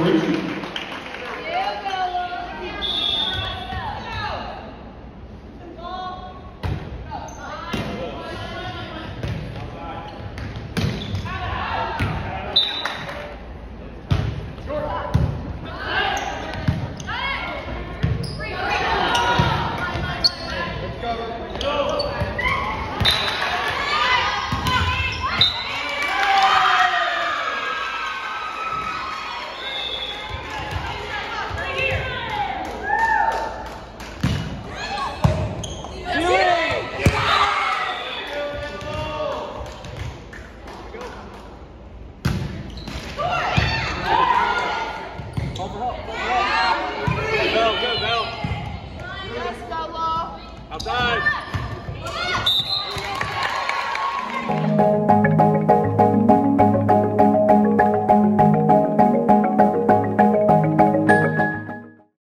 noite. Bump go, up. Go, Bell. Go, Law. Outside.